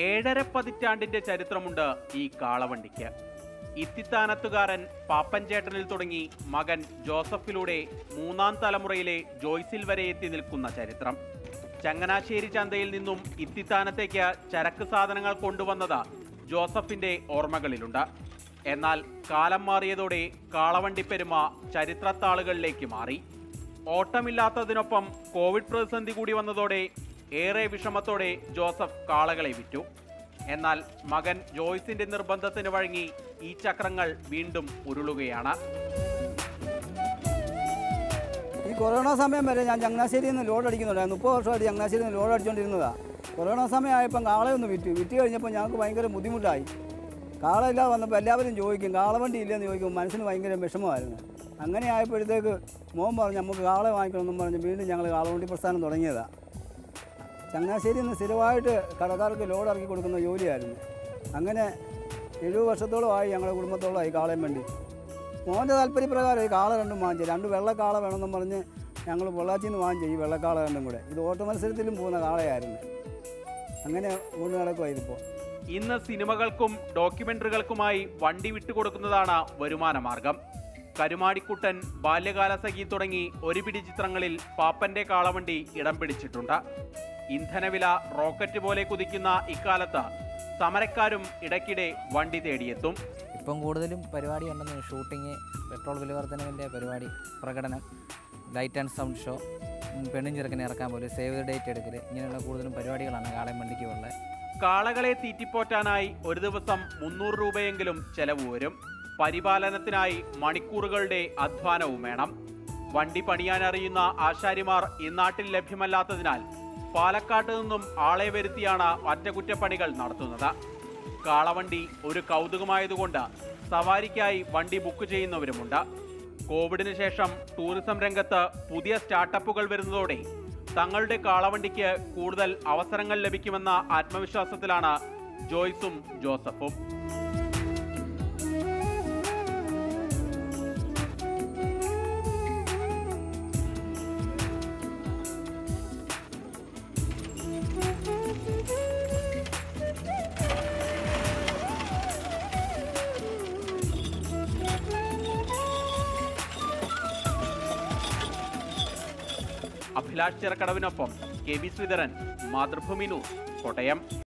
ഏഴര പതിറ്റാണ്ടിന്റെ ചരിത്രമുണ്ട് ഈ കാളവണ്ടിക്ക്. ഇത്തിത്താനത്തുകാരൻ പാപ്പൻചേട്ടനിൽ തുടങ്ങി മകൻ ജോസഫിലൂടെ മൂന്നാം തലമുറയിലെ ജോയ്സിൽ വരെ എത്തി നിൽക്കുന്ന ചരിത്രം. ചങ്ങനാശ്ശേരി ചന്തയിൽ നിന്നും ഇത്തിത്താനത്തേക്ക് ചരക്ക് സാധനങ്ങൾ കൊണ്ടുവന്നത് ജോസഫിന്റെ ഓർമ്മകളിലുണ്ട്. എന്നാൽ കാലം മാറിയതോടെ കാളവണ്ടി പെരുമ ചരിത്രത്താളുകളിലേക്ക് മാറി. ഓട്ടമില്ലാത്തതിനൊപ്പം കോവിഡ് പ്രതിസന്ധി കൂടി വന്നതോടെ ഏറെ വിഷമത്തോടെ ജോസഫ് കാളകളെ വിറ്റു. എന്നാൽ മകൻ ജോയ്സിന്റെ നിർബന്ധത്തിന് വഴങ്ങി ഈ ചക്രങ്ങൾ വീണ്ടും ഉരുളുകയാണ്. ഈ കൊറോണ സമയം വരെ ഞാൻ ചങ്ങനാശ്ശേരിയിൽ നിന്ന് ലോഡ് അടിക്കുന്നുണ്ടായിരുന്നു മുപ്പത് വർഷമായിട്ട് ചങ്ങനാശ്ശേരിയിൽ നിന്ന് ലോഡ് അടിച്ചുകൊണ്ടിരുന്നതാണ് കൊറോണ സമയമായപ്പം കാളയൊന്ന് വിറ്റു. വിറ്റ് കഴിഞ്ഞപ്പോൾ ഞങ്ങൾക്ക് ഭയങ്കര ബുദ്ധിമുട്ടായി. കാളയില്ലാതെ വന്നപ്പോൾ എല്ലാവരും ചോദിക്കും കാളവണ്ടി ഇല്ലെന്ന് ചോദിക്കും മനസ്സിന് ഭയങ്കര വിഷമമായിരുന്നു. അങ്ങനെ ആയപ്പോഴത്തേക്ക് മോൻ പറഞ്ഞു നമുക്ക് കാള വാങ്ങിക്കണമെന്നും പറഞ്ഞ് വീണ്ടും ഞങ്ങൾ കാളവണ്ടി പ്രസ്ഥാനം തുടങ്ങിയതാണ് ചങ്ങനാശ്ശേരിയിൽ നിന്ന് സ്ഥിരമായിട്ട് കടക്കാർക്ക് ലോഡ് ഇറക്കി കൊടുക്കുന്ന ജോലിയായിരുന്നു. അങ്ങനെ എഴുപത് വർഷത്തോളമായി ഞങ്ങളുടെ കുടുംബത്തോളമായി കാളയും വേണ്ടി. മോന്റെ താല്പര്യപ്രകാരം ഈ കാള രണ്ടും വാങ്ങിച്ചു. രണ്ട് വെള്ളക്കാള വേണമെന്നും പറഞ്ഞ് ഞങ്ങൾ പൊള്ളാച്ചിൽ നിന്ന് വാങ്ങിച്ചു ഈ വെള്ളക്കാള രണ്ടും കൂടെ. ഇത് ഓട്ട മത്സരത്തിലും പോകുന്ന കാളയായിരുന്നു. അങ്ങനെ കൊണ്ട് നടക്കുക ഇതിപ്പോൾ ഇന്ന് സിനിമകൾക്കും ഡോക്യുമെന്ററികൾക്കുമായി വണ്ടി വിട്ടുകൊടുക്കുന്നതാണ് വരുമാന മാർഗം. കരുമാടിക്കുട്ടൻ ബാല്യകാലസഖി തുടങ്ങി ഒരുപിടി ചിത്രങ്ങളിൽ പാപ്പന്റെ കാളവണ്ടി ഇടം പിടിച്ചിട്ടുണ്ട്. ഇന്ധനവില റോക്കറ്റ് പോലെ കുതിക്കുന്ന ഇക്കാലത്ത് സമരക്കാരും ഇടയ്ക്കിടെ വണ്ടി തേടിയെത്തും. ഇപ്പം കൂടുതലും പരിപാടി ഉണ്ടെന്ന് ഷൂട്ടിങ് പെട്രോൾ വിലവർദ്ധനവിന്റെ പരിപാടി പ്രകടനം ലൈറ്റ് ആൻഡ് സൗണ്ട് ഷോ പെണ്ണും ചെറുക്കനെ ഇറക്കാൻ പോലും സേവ് ദ ഡേറ്റ് എടുക്കൽ ഇങ്ങനെയുള്ള കൂടുതലും പരിപാടികളാണ് കാളയം വണ്ടിക്ക് ഉള്ളത്. കാളകളെ തീറ്റിപ്പോറ്റാനായി ഒരു ദിവസം മുന്നൂറ് രൂപയെങ്കിലും ചെലവ് വരും. പരിപാലനത്തിനായി മണിക്കൂറുകളുടെ അധ്വാനവും വേണം. വണ്ടി പണിയാനറിയുന്ന ആശാരിമാർ ഈ നാട്ടിൽ ലഭ്യമല്ലാത്തതിനാൽ പാലക്കാട്ട് നിന്നും ആളെ വരുത്തിയാണ് അറ്റകുറ്റപ്പണികൾ നടത്തുന്നത്. കാളവണ്ടി ഒരു കൗതുകമായതുകൊണ്ട് സവാരിക്കായി വണ്ടി ബുക്ക് ചെയ്യുന്നവരുമുണ്ട്. കോവിഡിന് ശേഷം ടൂറിസം രംഗത്ത് പുതിയ സ്റ്റാർട്ടപ്പുകൾ വരുന്നതോടെ തങ്ങളുടെ കാളവണ്ടിക്ക് കൂടുതൽ അവസരങ്ങൾ ലഭിക്കുമെന്ന ആത്മവിശ്വാസത്തിലാണ് ജോയ്സും ജോസഫും. Abhilash ചിറക്കടവിനൊപ്പം K V Sreedharan Mathrubhumi news Kottayam.